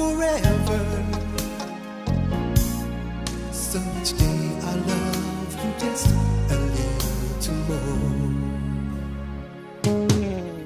forever. So each day I love you just.